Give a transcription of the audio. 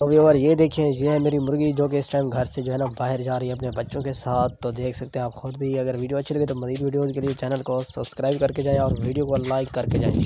तो व्यूवर, ये देखिए, ये है मेरी मुर्गी जो कि इस टाइम घर से जो है ना बाहर जा रही है अपने बच्चों के साथ। तो देख सकते हैं आप खुद भी, अगर वीडियो अच्छी लगे तो मजीद वीडियोज़ के लिए चैनल को सब्सक्राइब करके जाएँ और वीडियो को लाइक करके जाएँ।